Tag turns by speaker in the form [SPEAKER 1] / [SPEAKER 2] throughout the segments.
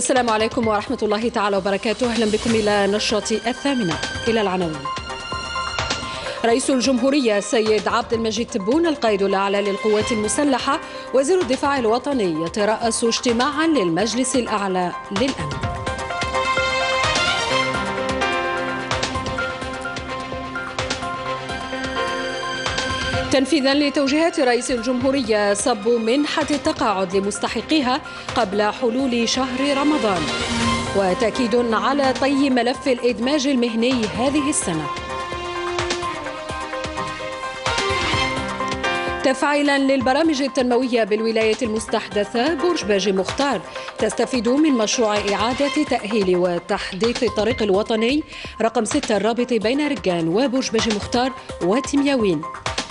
[SPEAKER 1] السلام عليكم ورحمة الله تعالى وبركاته. أهلا بكم إلى نشرة الثامنة. إلى العناوين. رئيس الجمهورية سيد عبد المجيد تبون القائد الأعلى للقوات المسلحة وزير الدفاع الوطني يترأس اجتماعا للمجلس الأعلى للأمن. تنفيذا لتوجيهات رئيس الجمهورية صب منحة التقاعد لمستحقيها قبل حلول شهر رمضان. وتأكيد على طي ملف الإدماج المهني هذه السنة. تفعيلا للبرامج التنموية بالولاية المستحدثة برج باجي مختار. تستفيد من مشروع إعادة تأهيل وتحديث الطريق الوطني رقم 6 الرابط بين رجان وبرج باجي مختار وتمياوين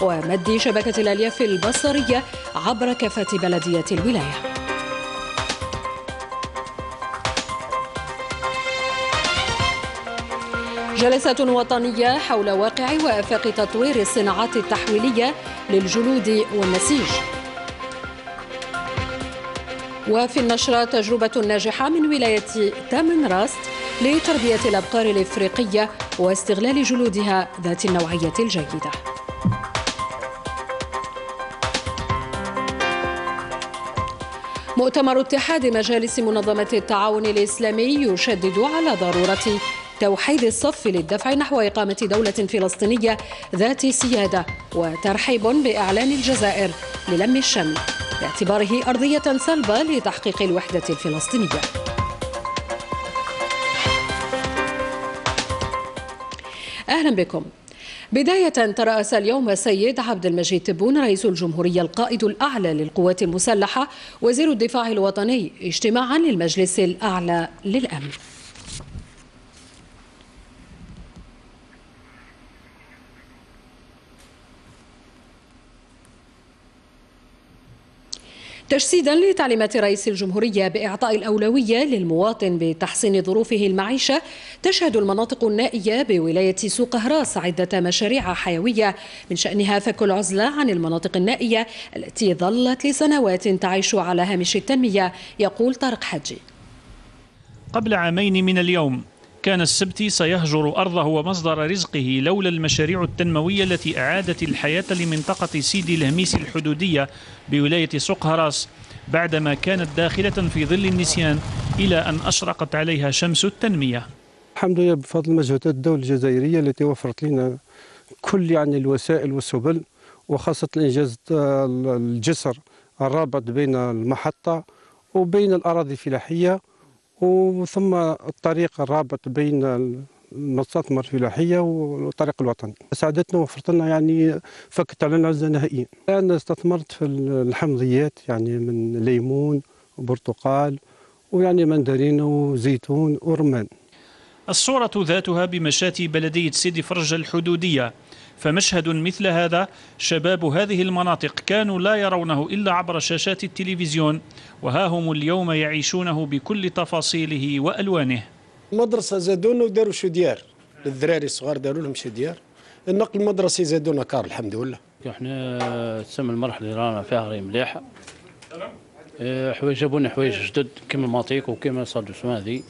[SPEAKER 1] ومد شبكة الألياف البصرية عبر كافة بلدية الولاية. جلسة وطنية حول واقع وآفاق تطوير الصناعات التحويلية للجلود والنسيج. وفي النشرة تجربة ناجحة من ولاية تامن راست لتربية الأبقار الإفريقية واستغلال جلودها ذات النوعية الجيدة. مؤتمر اتحاد مجالس منظمة التعاون الإسلامي يشدد على ضرورة توحيد الصف للدفع نحو إقامة دولة فلسطينية ذات سيادة وترحيب بإعلان الجزائر للم الشمل باعتباره أرضية صلبة لتحقيق الوحدة الفلسطينية. أهلا بكم. بداية ترأس اليوم السيد عبد المجيد تبون رئيس الجمهورية القائد الأعلى للقوات المسلحة وزير الدفاع الوطني اجتماعا للمجلس الأعلى للأمن. تجسيدا لتعليمات رئيس الجمهورية بإعطاء الأولوية للمواطن بتحسين ظروفه المعيشة تشهد المناطق النائية بولاية سوق هراس عدة مشاريع حيوية. من شأنها فك العزلة عن المناطق النائية التي ظلت لسنوات تعيش على هامش التنمية يقول طارق حجي
[SPEAKER 2] قبل عامين من اليوم كان السبتي سيهجر أرضه ومصدر رزقه لولا المشاريع التنموية التي أعادت الحياة لمنطقة سيدي الهميس الحدودية بولاية سقهراس بعدما كانت داخلة في ظل النسيان إلى أن أشرقت عليها شمس التنمية.
[SPEAKER 3] الحمد لله بفضل مجهودات الدولة الجزائرية التي وفرت لنا كل يعني الوسائل والسبل وخاصة إنجاز الجسر الرابط بين المحطة وبين الأراضي الفلاحية. وثم الطريق الرابط بين المستثمر الفلاحية والطريق الوطني. ساعدتنا وفرت لنا يعني فكت على العزة نهائيا أنا استثمرت في الحمضيات يعني من ليمون وبرتقال ويعني مندرين وزيتون ورمان.
[SPEAKER 2] الصورة ذاتها بمشاة بلدية سيدي فرج الحدودية. فمشهد مثل هذا شباب هذه المناطق كانوا لا يرونه إلا عبر شاشات التلفزيون وها هم اليوم يعيشونه بكل تفاصيله وألوانه.
[SPEAKER 4] المدرسة زادونا وداروا شديار للذراري الصغار داروا لهم شديار النقل المدرسي زادونا كار الحمد لله.
[SPEAKER 5] إحنا تسمى المرحلة اللي رانا فيها راهي مليحة إيه، حوايج جابونا حوايج جدد كما الماطيك وكما صاد هذه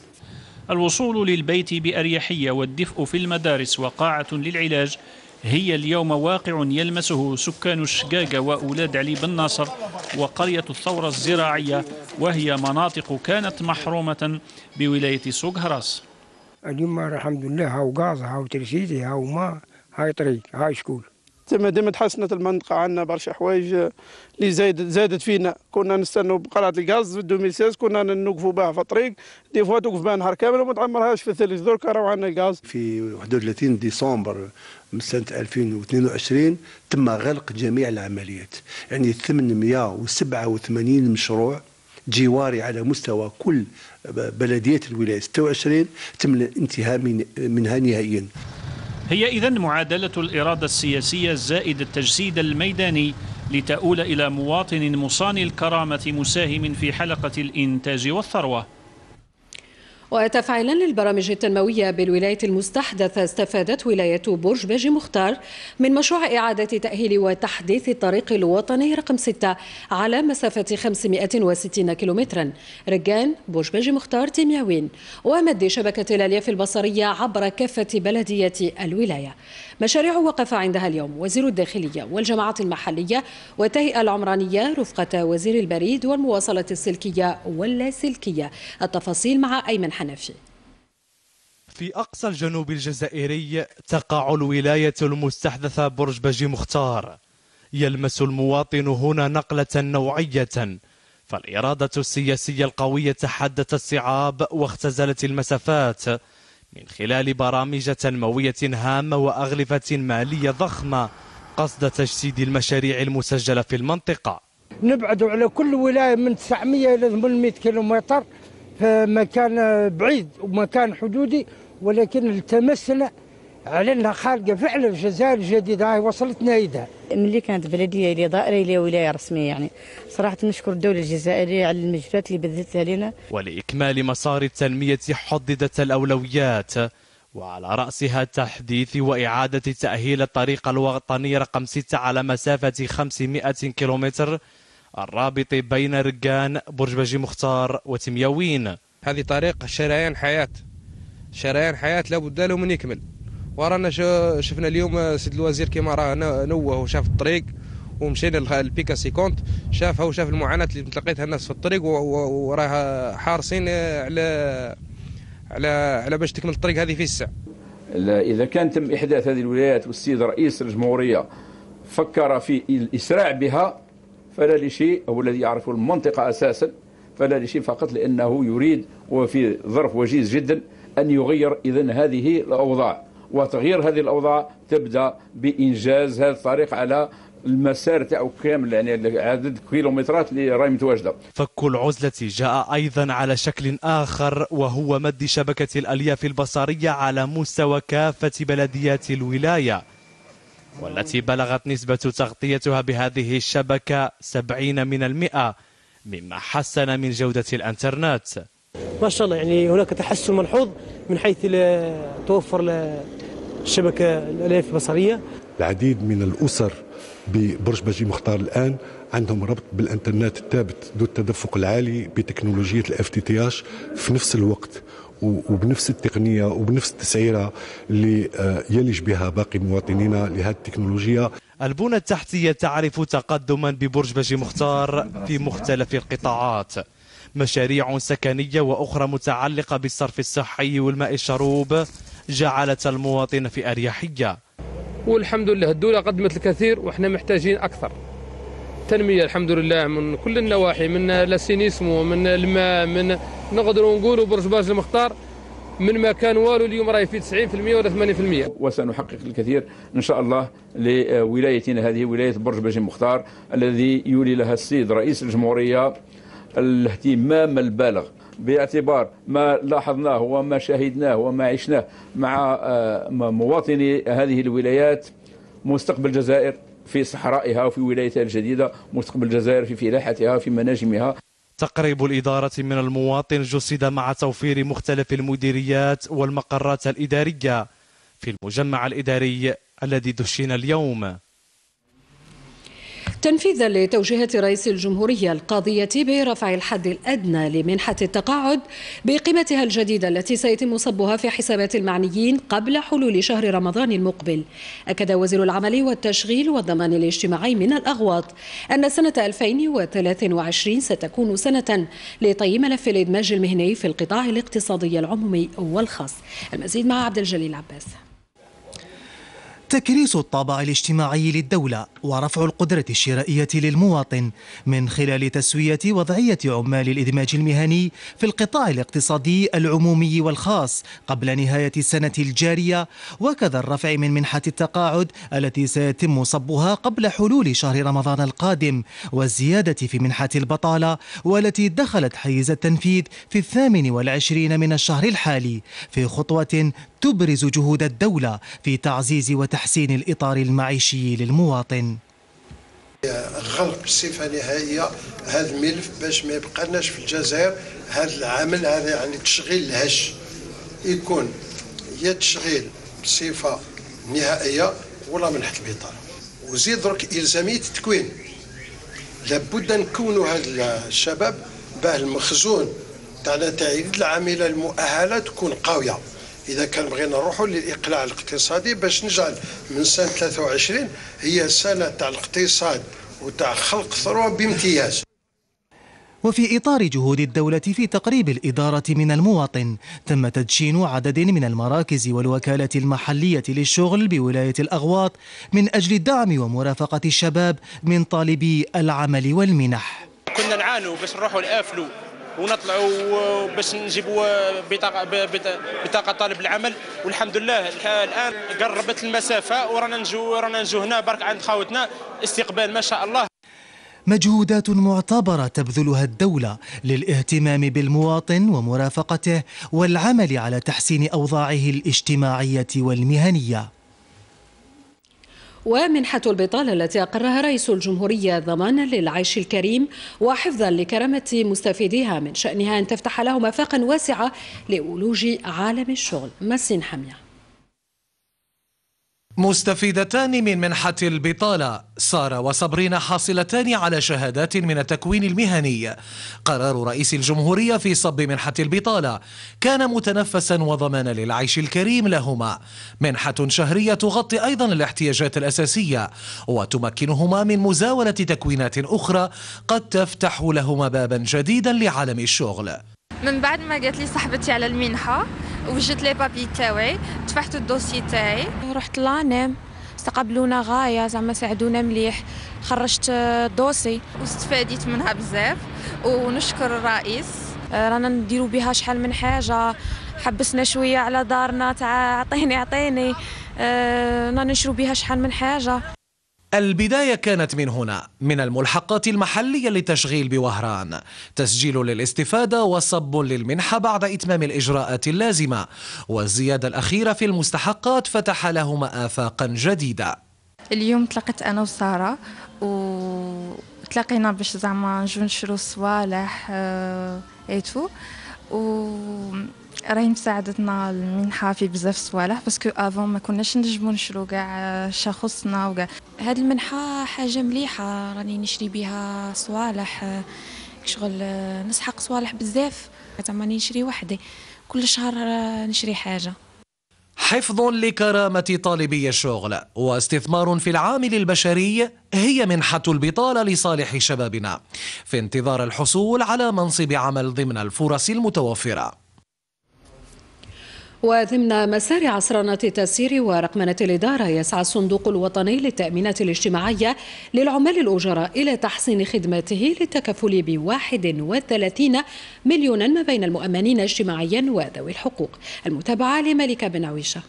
[SPEAKER 2] الوصول للبيت بأريحية والدفء في المدارس وقاعة للعلاج هي اليوم واقع يلمسه سكان الشقاقة وأولاد علي بن ناصر وقرية الثورة الزراعية وهي مناطق كانت محرومة بولاية سوق هراس
[SPEAKER 6] اليوم الحمد لله هاو غاز هاو ترشيدي هاو ما هاي طريق هاي شكول.
[SPEAKER 7] تما ديما تحسنت المنطقة عندنا برشا حوايج اللي زايد زادت فينا. كنا نستنوا بقرعه الغاز في 2016 كنا نوقفوا بها في الطريق. دي فوا توقف بها نهار كامل وما تعمرهاش في الثلج. درك راهو عندنا الغاز.
[SPEAKER 8] في 31 ديسمبر من سنة 2022 تم غلق جميع العمليات. يعني 887 مشروع جواري على مستوى كل بلديات الولايه 26 تم الانتهاء منها نهائيا.
[SPEAKER 2] هي إذا معادلة الإرادة السياسية زائد التجسيد الميداني لتؤول إلى مواطن مصان الكرامة مساهم في حلقة الإنتاج والثروة.
[SPEAKER 1] وتفعيلا للبرامج التنموية بالولاية المستحدثة استفادت ولاية برج باجي مختار من مشروع إعادة تأهيل وتحديث الطريق الوطني رقم 6 على مسافة 560 كيلومترا. رجان برج باجي مختار تيمياوين ومد شبكة الألياف البصرية عبر كافة بلدية الولاية. مشاريع وقف عندها اليوم وزير الداخلية والجماعات المحلية والتهيئة العمرانية رفقة وزير البريد والمواصلات السلكية واللاسلكية. التفاصيل مع أيمن حنفي.
[SPEAKER 9] في أقصى الجنوب الجزائري تقع الولاية المستحدثة برج باجي مختار. يلمس المواطن هنا نقلة نوعية. فالإرادة السياسية القوية حدت الصعاب واختزلت المسافات. من خلال برامج تنموية هامة وأغلفة مالية ضخمة قصد تجسيد المشاريع المسجلة في المنطقة.
[SPEAKER 6] نبعدوا على كل ولاية من 900 إلى 800 كيلومتر في مكان بعيد ومكان حدودي ولكن التمسنا على انها خارجه فعلا الجزائر الجديدة. هاي وصلتنا ايدها
[SPEAKER 10] ملي كانت بلديه اللي دائره إلى ولاية رسمية يعني. صراحة نشكر الدولة الجزائرية على المجهودات اللي بذلتها لنا.
[SPEAKER 9] ولإكمال مسار التنمية حددت الأولويات. وعلى رأسها تحديث وإعادة تأهيل الطريق الوطني رقم 6 على مسافة 500 كيلومتر الرابط بين رقان برج باجي مختار وتمياوين
[SPEAKER 11] هذه طريق شريان حياة. شريان حياة لابد له من يكمل. ورانا شفنا اليوم سيد الوزير كيما راه نوه وشاف الطريق ومشينا للبيكاسي كونت شافها وشاف المعاناة اللي تلقيتها الناس في الطريق وراه حارسين على على على باش تكمل الطريق هذه في الساعة.
[SPEAKER 12] إذا كان تم إحداث هذه الولايات والسيد رئيس الجمهورية فكر في الاسراع بها فلا لشيء هو الذي يعرف المنطقة أساسا فلا لشيء فقط لأنه يريد وفي ظرف وجيز جدا أن يغير اذا هذه الأوضاع. وتغيير هذه الأوضاع تبدأ بإنجاز هذا الطريق على المسار تاعو كامل يعني عدد كيلومترات اللي راهي متواجدة.
[SPEAKER 9] فك العزلة جاء أيضا على شكل آخر وهو مد شبكة الألياف البصرية على مستوى كافة بلديات الولاية. والتي بلغت نسبة تغطيتها بهذه الشبكة 70 من المئة مما حسن من جودة الإنترنت
[SPEAKER 13] ما شاء الله يعني هناك تحسن ملحوظ من حيث توفر الشبكة الألياف البصرية.
[SPEAKER 14] العديد من الأسر ببرج باجي مختار الآن عندهم ربط بالإنترنت الثابت ذو التدفق العالي بتكنولوجية ال FTTH في نفس الوقت وبنفس التقنية وبنفس التسعيرة اللي آه، يلج بها باقي مواطنينا لهذه التكنولوجيا.
[SPEAKER 9] البنى التحتية تعرف تقدما ببرج باجي مختار في مختلف القطاعات. مشاريع سكنية وأخرى متعلقة بالصرف الصحي والماء الشروب جعلت المواطن في أريحية.
[SPEAKER 11] والحمد لله الدولة قدمت الكثير وإحنا محتاجين أكثر. تنمية الحمد لله من كل النواحي من لاسينيسمو من الماء من نقدروا نقولوا برج باج المختار من ما كان والو اليوم راهي في 90% ولا 80%
[SPEAKER 12] وسنحقق الكثير إن شاء الله لولايتنا هذه ولاية برج باجي المختار الذي يولي لها السيد رئيس الجمهورية الاهتمام البالغ باعتبار ما لاحظناه وما شاهدناه وما عشناه مع آه، مواطني هذه الولايات مستقبل الجزائر في صحرائها وفي ولايتها الجديدة مستقبل الجزائر في فلاحتها وفي مناجمها.
[SPEAKER 9] تقريب الإدارة من المواطن جسد مع توفير مختلف المديريات والمقرات الإدارية في المجمع الإداري الذي دشن اليوم.
[SPEAKER 1] تنفيذا لتوجيهات رئيس الجمهورية القاضية برفع الحد الأدنى لمنحة التقاعد بقيمتها الجديدة التي سيتم صبها في حسابات المعنيين قبل حلول شهر رمضان المقبل. أكد وزير العمل والتشغيل والضمان الاجتماعي من الأغواط أن سنة 2023 ستكون سنة لطي ملف الإدماج المهني في القطاع الاقتصادي العمومي والخاص. المزيد مع عبد الجليل عباس.
[SPEAKER 15] تكريس الطابع الاجتماعي للدولة ورفع القدرة الشرائية للمواطن من خلال تسوية وضعية عمال الإدماج المهني في القطاع الاقتصادي العمومي والخاص قبل نهاية السنة الجارية وكذا الرفع من منحة التقاعد التي سيتم صبها قبل حلول شهر رمضان القادم والزيادة في منحة البطالة والتي دخلت حيز التنفيذ في الثامن والعشرين من الشهر الحالي في خطوة تبرز جهود الدولة في تعزيز وتحسين الإطار المعيشي للمواطن.
[SPEAKER 16] غلق بصفة نهائية هذا الملف باش ما يبقالناش في الجزائر هذا العمل هذا يعني تشغيل الهش. يكون يا تشغيل بصفة نهائية ولا من حتى وزيد درك إلزامية التكوين. لابد نكونوا هذا الشباب باه المخزون تاع العاملة المؤهلة تكون قوية. إذا كان بغينا نروحوا للإقلاع الاقتصادي باش نجعل من سنة 23 هي سنة تاع الاقتصاد وتاع خلق ثروة بامتياز.
[SPEAKER 15] وفي إطار جهود الدولة في تقريب الإدارة من المواطن تم تدشين عدد من المراكز والوكالة المحلية للشغل بولاية الأغواط من أجل الدعم ومرافقة الشباب من طالبي العمل والمنح.
[SPEAKER 17] كنا نعانوا باش نروحوا لآفلو. ونطلعوا باش نجيبوا بطاقه بطاقة طالب العمل. والحمد لله الآن قربت المسافة ورانا نجو رانا نجو هنا. برك عند خاوتنا استقبال ما شاء الله.
[SPEAKER 15] مجهودات معتبرة تبذلها الدولة للاهتمام بالمواطن ومرافقته والعمل على تحسين أوضاعه الاجتماعية والمهنية.
[SPEAKER 1] ومنحة البطالة التي أقرها رئيس الجمهورية ضمانا للعيش الكريم وحفظا لكرامة مستفيديها من شأنها أن تفتح لهم آفاقا واسعة لولوج عالم الشغل. مسين حمية.
[SPEAKER 18] مستفيدتان من منحة البطالة. سارة وصبرين حاصلتان على شهادات من التكوين المهني. قرار رئيس الجمهورية في صب منحة البطالة. كان متنفسا وضمانا للعيش الكريم لهما. منحة شهرية تغطي أيضا الاحتياجات الأساسية وتمكنهما من مزاولة تكوينات أخرى قد تفتح لهما بابا جديدا لعالم الشغل.
[SPEAKER 19] من بعد ما قالت لي صاحبتي على المنحة وجدت لي بابي تاوعي تفحت الدوسي تاعي.
[SPEAKER 20] رحت لانيم استقبلونا غاية زعما ساعدونا مليح. خرجت الدوسي
[SPEAKER 19] واستفاديت منها بزاف. ونشكر الرئيس.
[SPEAKER 20] رانا نديرو بها شحال من حاجة. حبسنا شوية على دارنا تاع عطيني عطيني. رانا نشرو بها شحال من حاجة.
[SPEAKER 18] البداية كانت من هنا من الملحقات المحلية للتشغيل بوهران. تسجيل للاستفادة وصب للمنحة بعد إتمام الإجراءات اللازمة. والزيادة الأخيرة في المستحقات فتح لهما آفاقا جديدة.
[SPEAKER 19] اليوم تلقيت أنا وسارة وتلاقينا باش زعما نجو نشرو صوالح et tout. و راهي مساعدتنا المنحه في بزاف صوالح parce que avant ما كناش نجمو نشرو كاع شخصنا وكاع
[SPEAKER 20] هاد المنحة حاجة مليحة راني نشري بها صوالح شغل نسحق صوالح بزاف. زعما نشري وحدي كل شهر نشري حاجة.
[SPEAKER 18] حفظ لكرامة طالبي الشغل واستثمار في العامل البشري هي منحة البطالة لصالح شبابنا. في انتظار الحصول على منصب عمل ضمن الفرص المتوفرة.
[SPEAKER 1] وضمن مسار عصرنة التسيير ورقمنة الإدارة يسعى الصندوق الوطني للتأمينات الاجتماعية للعمال الأجراء إلى تحسين خدماته للتكفل ب 31 مليونا ما بين المؤمنين اجتماعيا وذوي الحقوق. المتابعة لملكة بن عويشة.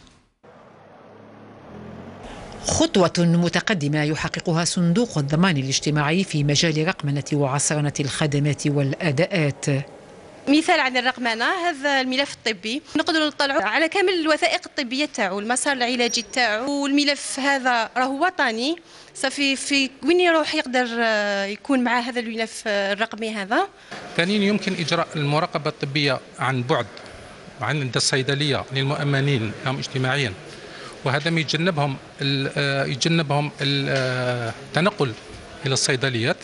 [SPEAKER 21] خطوة متقدمة يحققها صندوق الضمان الاجتماعي في مجال رقمنة وعصرنة الخدمات والأداءات.
[SPEAKER 22] مثال عن الرقمنة هذا الملف الطبي. نقدروا نطلعوا على كامل الوثائق الطبية تاعو المسار العلاجي تاعو. والملف هذا راهو وطني. صافي في وين يروح يقدر يكون مع هذا الملف الرقمي هذا؟
[SPEAKER 23] ثانيا يمكن إجراء المراقبة الطبية عن بعد عند الصيدلية للمؤمنين هم اجتماعيا. وهذا ما يتجنبهم يتجنبهم التنقل إلى الصيدليات.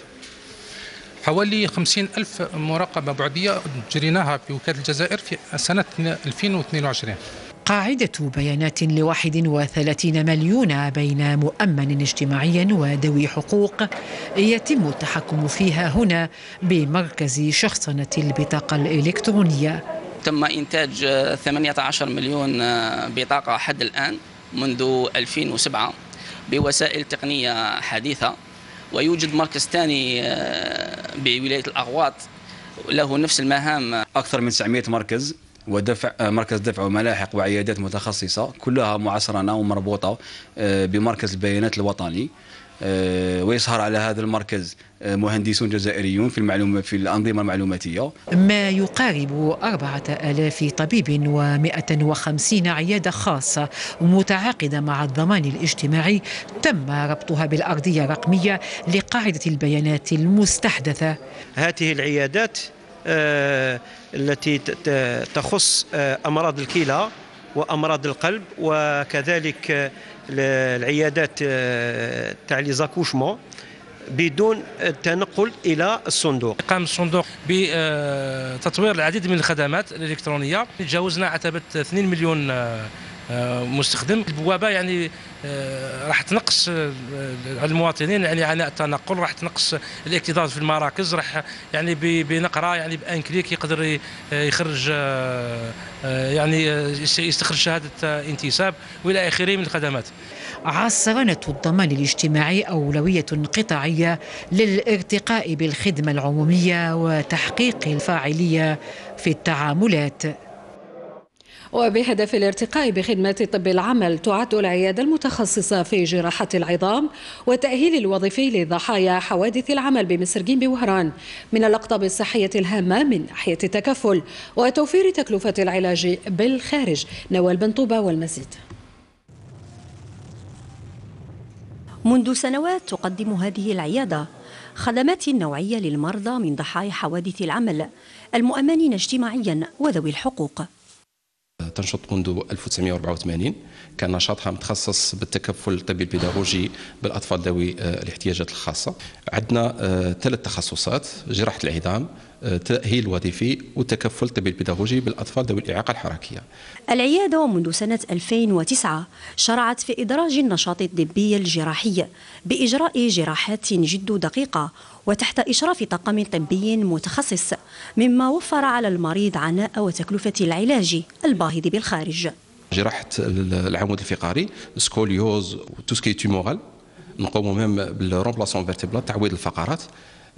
[SPEAKER 23] حوالي 50 ألف مراقبة بعدية جريناها في وكالة الجزائر في سنة 2022
[SPEAKER 21] قاعدة بيانات ل 31 مليون بين مؤمن اجتماعي وذوي حقوق يتم التحكم فيها هنا بمركز شخصنة البطاقة الإلكترونية.
[SPEAKER 24] تم إنتاج 18 مليون بطاقة حد الآن منذ 2007 بوسائل تقنية حديثة. ويوجد مركز ثاني بولاية الأغواط. له نفس المهام.
[SPEAKER 25] أكثر من 900 مركز ودفع مركز دفع وملاحق وعيادات متخصصة كلها معصرنه ومربوطه بمركز البيانات الوطني. آه، ويسهر على هذا المركز آه، مهندسون جزائريون في المعلومة في الأنظمة المعلوماتية.
[SPEAKER 21] ما يقارب أربعة آلاف طبيب ومائة وخمسين عيادة خاصة متعاقدة مع الضمان الاجتماعي تم ربطها بالأرضية الرقمية لقاعدة البيانات المستحدثة.
[SPEAKER 26] هذه العيادات آه، التي تخص أمراض الكلى وأمراض القلب وكذلك العيادات تاع لي زاكوشمون بدون التنقل إلى الصندوق.
[SPEAKER 23] قام الصندوق بتطوير العديد من الخدمات الإلكترونية. تجاوزنا عتبة 2 مليون مستخدم. البوابة يعني آه، راح تنقص آه، المواطنين يعني عناء التنقل راح تنقص الاكتظاظ في المراكز راح يعني بنقرة يعني بأن كليك يقدر يخرج آه، يعني يستخرج شهادة انتساب وإلى آخره من الخدمات.
[SPEAKER 21] عصرنة الضمان الاجتماعي أولوية قطاعية للارتقاء بالخدمة العمومية وتحقيق الفاعلية في التعاملات. وبهدف الارتقاء بخدمة طب العمل تعد العيادة المتخصصة في جراحة العظام والتأهيل الوظيفي لضحايا حوادث العمل بمسرجين بوهران من الأقطاب الصحية الهامة من ناحية التكفل وتوفير تكلفة العلاج بالخارج. نوال بنطوبة والمزيد.
[SPEAKER 27] منذ سنوات تقدم هذه العيادة خدمات نوعية للمرضى من ضحايا حوادث العمل المؤمنين اجتماعيا وذوي الحقوق.
[SPEAKER 28] تنشط منذ 1984 كان نشاطها متخصص بالتكفل الطبي البيداغوجي بالأطفال ذوي آه، الاحتياجات الخاصة. عندنا آه، ثلاث تخصصات جراحه العظام تأهيل وظيفي وتكفل الطبي البيداغوجي بالأطفال ذوي الإعاقة الحركية
[SPEAKER 27] العيادة منذ سنة 2009 شرعت في إدراج النشاط الطبي الجراحي بإجراء جراحات جد دقيقة وتحت إشراف طاقم طبي متخصص مما وفر على المريض عناء وتكلفة العلاج الباهظ بالخارج.
[SPEAKER 28] جراحة العمود الفقري سكوليوز وتوسكي تيمورال نقوم مهم بال remplacement vertébral تعويض الفقرات.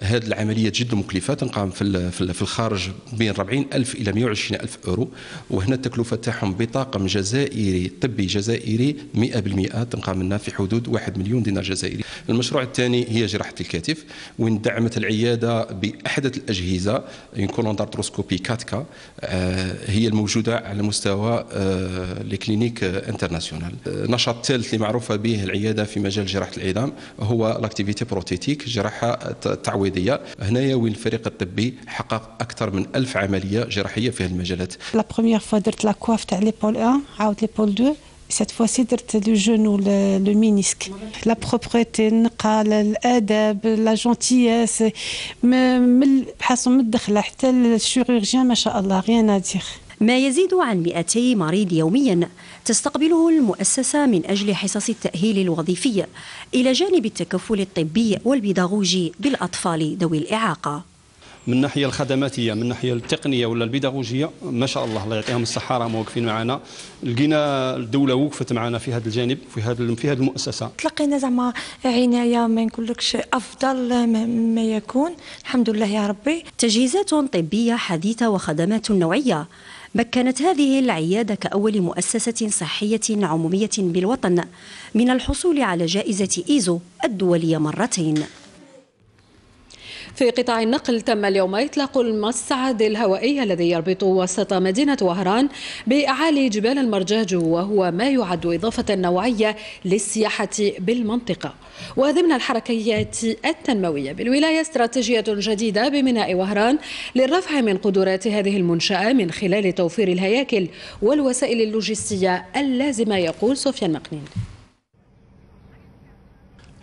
[SPEAKER 28] هذه العملية جد مكلفة تنقام في في الخارج بين 40 ألف إلى 120 ألف أورو. وهنا التكلفة تاعهم بطاقم جزائري طبي جزائري 100% تنقام لنا في حدود 1 مليون دينار جزائري. المشروع الثاني هي جراحة الكتف وين دعمت العيادة بأحدث الأجهزة colonne d'arthroscopie quatre K آه، هي الموجودة على مستوى آه، les cliniques internationales. النشاط الثالث اللي معروفة به العيادة في مجال جراحة العظام هو l'activité prothétique جراحة تعويض التعويضيه هنايا وين الفريق الطبي حقق أكثر من ألف عملية جراحية في هذه المجالات.
[SPEAKER 29] la première fois درت la coiffe تاع l'épaule 1 عاود l'épaule 2 fois-ci درت le genou le ménisque. la propreté النقاء الادب لا جونتياس. بحسب من الدخله حتى الشيروجيان ما شاء الله غيان ادير
[SPEAKER 27] ما يزيد عن 200 مريض يوميا تستقبله المؤسسة من أجل حصص التأهيل الوظيفي إلى جانب التكفل الطبي والبيداغوجي بالأطفال ذوي الإعاقة.
[SPEAKER 30] من الناحيه الخدماتية من الناحيه التقنية ولا البيداغوجية ما شاء الله الله يعطيهم الصحة راهم واقفين معنا. لقينا الدولة وقفت معنا في هذا الجانب في هذا في هذه المؤسسة.
[SPEAKER 31] تلقينا زعما عناية ما نقولكش أفضل ما يكون. الحمد لله يا ربي.
[SPEAKER 27] تجهيزات طبية حديثة وخدمات نوعية. مكنت هذه العيادة كأول مؤسسة صحية عمومية بالوطن من الحصول على جائزة إيزو الدولية مرتين.
[SPEAKER 1] في قطاع النقل تم اليوم إطلاق المصعد الهوائي الذي يربط وسط مدينة وهران بأعالي جبال المرجاج وهو ما يعد إضافة نوعية للسياحة بالمنطقة. وضمن الحركيات التنموية بالولاية استراتيجية جديدة بميناء وهران للرفع من قدرات هذه المنشأة من خلال توفير الهياكل والوسائل اللوجستية اللازمة يقول سفيان مقنين.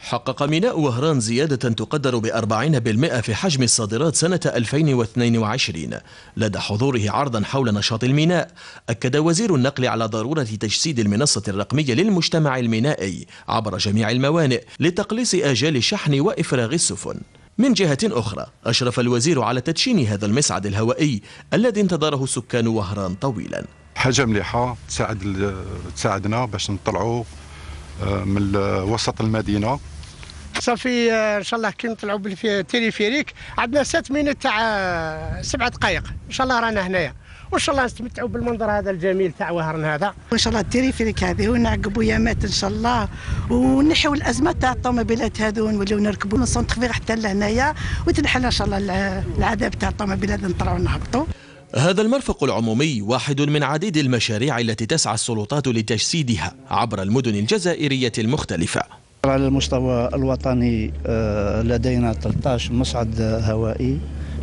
[SPEAKER 32] حقق ميناء وهران زيادة تقدر بأربعين بالمئة في حجم الصادرات سنة 2022 لدى حضوره عرضا حول نشاط الميناء. أكد وزير النقل على ضرورة تجسيد المنصة الرقمية للمجتمع المينائي عبر جميع الموانئ لتقليص آجال الشحن وإفراغ السفن. من جهة أخرى أشرف الوزير على تدشين هذا المصعد الهوائي الذي انتظره سكان وهران طويلا.
[SPEAKER 33] حاجة مليحة تساعد تساعدنا باش نطلعوا آه، من وسط المدينة.
[SPEAKER 34] صافي آه، إن شاء الله كي نطلعوا بال téléphérique عندنا 7 minutes تاع 7 دقائق إن شاء الله رانا هنايا.
[SPEAKER 4] وإن شاء الله نستمتعوا بالمنظر هذا الجميل تاع وهران هذا.
[SPEAKER 26] ان شاء الله ال téléphérique هذه ونعقبوا يامات إن شاء الله. ونحيوا الازمات تاع الطوموبيلات هذو ونوليو نركبوا من centre حتى لهنايا. وتنحل إن شاء الله العذاب تاع الطوموبيلات نطلعوا نهبطوا
[SPEAKER 32] هذا المرفق العمومي واحد من عديد المشاريع التي تسعى السلطات لتجسيدها عبر المدن الجزائرية المختلفة.
[SPEAKER 21] على المستوى الوطني آه، لدينا 13 مصعد هوائي.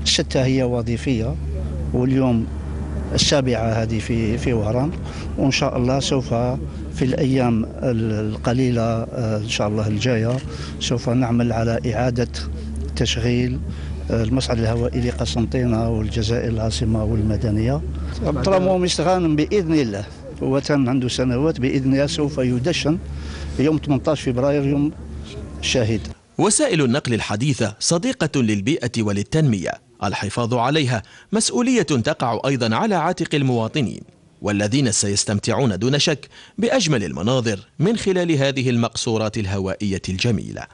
[SPEAKER 21] شتى هي وظيفية واليوم السابعة هذه في في وهران. وإن شاء الله سوف في الأيام القليلة آه، إن شاء الله الجاية سوف نعمل على إعادة تشغيل آه، المصعد الهوائي لقسنطينة والجزائر العاصمة والمدنية. ترامو مستغانم بإذن الله. هو عنده سنوات بإذن الله سوف يدشن. يوم 18 فبراير يوم شاهد.
[SPEAKER 32] وسائل النقل الحديثة صديقة للبيئة وللتنمية. الحفاظ عليها مسؤولية تقع أيضا على عاتق المواطنين والذين سيستمتعون دون شك بأجمل المناظر من خلال هذه المقصورات الهوائية الجميلة.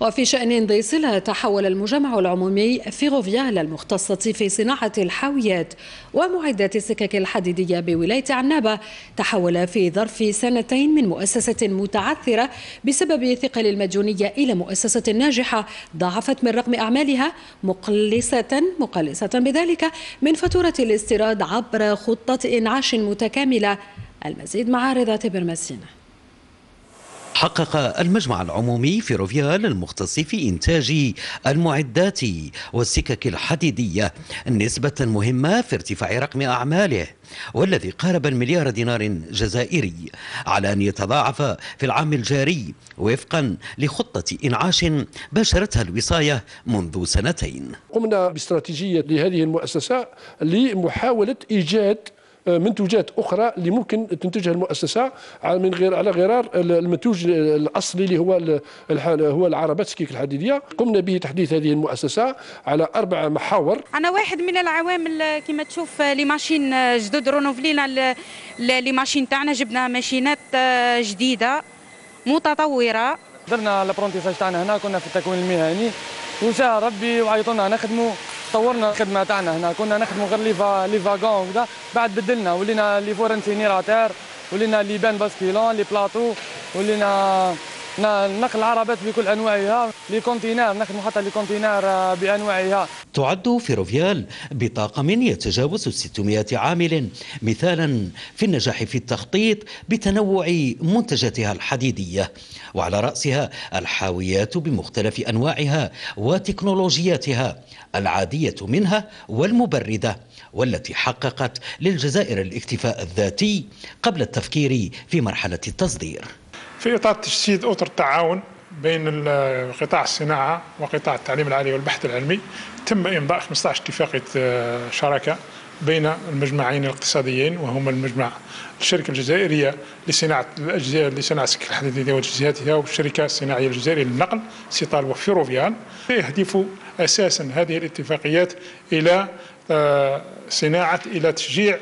[SPEAKER 1] وفي شأن ذي صلة تحول المجمع العمومي فيغوفيال المختصة في صناعة الحاويات ومعدات السكك الحديدية بولاية عنابة تحول في ظرف سنتين من مؤسسة متعثرة بسبب ثقل المديونية إلى مؤسسة ناجحة ضاعفت من رقم أعمالها مقلصة مقلصة بذلك من فاتورة الاستيراد عبر خطة إنعاش متكاملة. المزيد مع رضا تبرمسينه
[SPEAKER 35] حقق المجمع العمومي في روفيال المختص في إنتاج المعدات والسكك الحديدية. نسبة مهمة في ارتفاع رقم أعماله والذي قارب المليار دينار جزائري على أن يتضاعف في العام الجاري وفقا لخطة إنعاش باشرتها الوصاية منذ سنتين.
[SPEAKER 3] قمنا باستراتيجية لهذه المؤسسة لمحاولة إيجاد منتوجات أخرى اللي ممكن تنتجها المؤسسة من غير على غرار المنتوج الأصلي اللي هو هو العربات السكيك الحديدية. قمنا به تحديث هذه المؤسسة على أربع محاور.
[SPEAKER 36] أنا واحد من العوامل كما تشوف les machines جدد renouvel ينا les machines تاعنا. جبنا ماشينات جديدة متطورة.
[SPEAKER 37] درنا ال apprentissage تاعنا هنا كنا في التكوين المهني. وشاء ربي وعيطونا نخدموا طورنا الخدمة تاعنا هنا. كنا نخدموا غير les les wagons وكذا بعد بدلنا. ولينا les fours incinérateurs ولينا les bennes basculantes les plateaux. ولينا نقل العربات بكل أنواعها les conteneurs نخدموا حتى les conteneurs بأنواعها.
[SPEAKER 35] تعد فيروفيال بطاقم يتجاوز 600 عامل. مثالا في النجاح في التخطيط بتنوع منتجاتها الحديدية وعلى رأسها الحاويات بمختلف أنواعها وتكنولوجياتها العادية منها والمبردة والتي حققت للجزائر الاكتفاء الذاتي قبل التفكير في مرحلة التصدير.
[SPEAKER 38] في إطار تجسيد أطر التعاون بين قطاع الصناعة وقطاع التعليم العالي والبحث العلمي تم امضاء 15 اتفاقية آه، شراكة بين المجمعين الاقتصاديين وهما المجمع الشركة الجزائرية لصناعة الاجزاء لصناعة السكك الحديدية وجزئياتها والشركة الصناعية الجزائرية للنقل سيطال وفيروفيان. يهدف أساسا هذه الاتفاقيات إلى آه، صناعة إلى تشجيع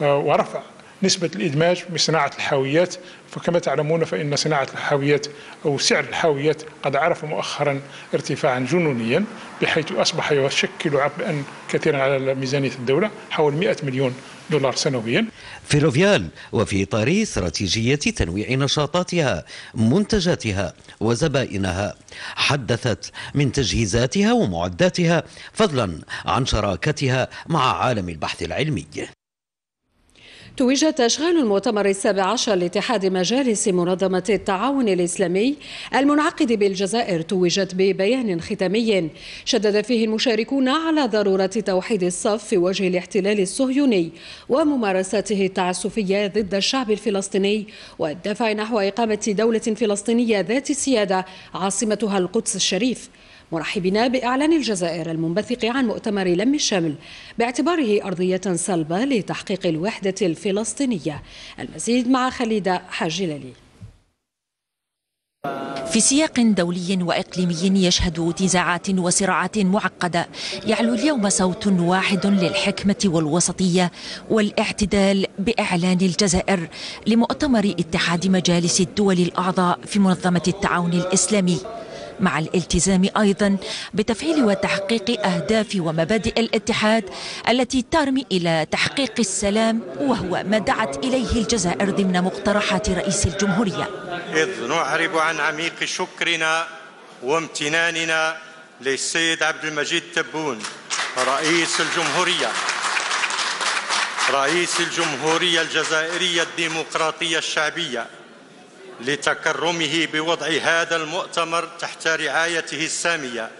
[SPEAKER 38] ورفع نسبة الإدماج بصناعة الحاويات فكما تعلمون فإن صناعة الحاويات أو سعر الحاويات قد عرف مؤخرا ارتفاعا جنونيا بحيث أصبح يشكل عبئا كثيرا على ميزانية الدولة حول 100 مليون دولار سنويا.
[SPEAKER 35] في لوفيال وفي إطار استراتيجية تنويع نشاطاتها منتجاتها وزبائنها. حدثت من تجهيزاتها ومعداتها فضلا عن شراكتها مع عالم البحث العلمي.
[SPEAKER 1] توجت أشغال المؤتمر السابع عشر لاتحاد مجالس منظمة التعاون الإسلامي المنعقد بالجزائر توجت ببيان ختامي. شدد فيه المشاركون على ضرورة توحيد الصف في وجه الاحتلال الصهيوني وممارساته التعسفية ضد الشعب الفلسطيني والدفع نحو إقامة دولة فلسطينية ذات سيادة عاصمتها القدس الشريف. مرحبين بإعلان الجزائر المنبثق عن مؤتمر لم الشمل باعتباره أرضية صلبة لتحقيق الوحدة الفلسطينية. المزيد مع خليدة حاجللي
[SPEAKER 39] في سياق دولي وإقليمي يشهد نزاعات وصراعات معقدة يعلو اليوم صوت واحد للحكمة والوسطية والاعتدال بإعلان الجزائر لمؤتمر اتحاد مجالس الدول الأعضاء في منظمة التعاون الإسلامي. مع الالتزام أيضا بتفعيل وتحقيق أهداف ومبادئ الاتحاد التي ترمي إلى تحقيق السلام وهو ما دعت إليه الجزائر ضمن مقترحات رئيس الجمهورية.
[SPEAKER 40] إذ نعرب عن عميق شكرنا وامتناننا للسيد عبد المجيد تبون رئيس الجمهورية. رئيس الجمهورية الجزائرية الديمقراطية الشعبية. لتكرمه بوضع هذا المؤتمر تحت رعايته السامية